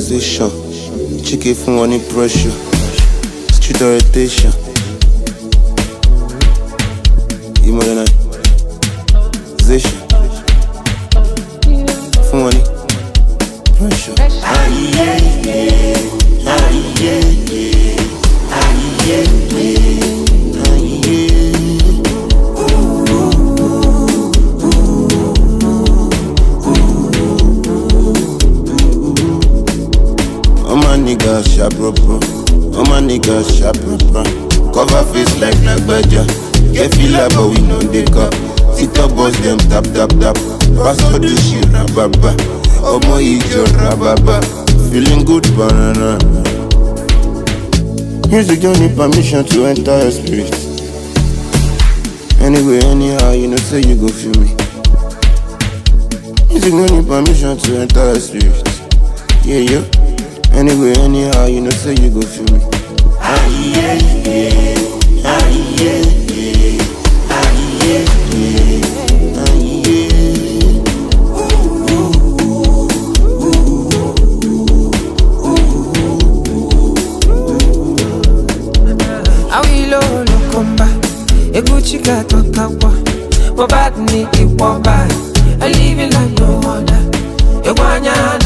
station chike fún wọn ní pressure. Street orientation. Modernization fún wọn ní pressure. All my niggas sharp proper. All my niggas sharp proper. Cover face like Nagbaja. Get like but we know they cup. TikTok boys them tap tap tap. Pass all this shit rababa. Omo ijo rababa. Feeling good banana. Music don't need permission to enter your spirit. Anyway, anyhow, you know say you go feel me. Music don't need permission to enter your spirit. Yeah, yeah. Anyway, anyhow, you know say you go feel me. Awilo Longomba eguchi gatọtakwa Mohbad ni ịkwọba living like no other egwu anya na kwaju kwaju onye bido gbawa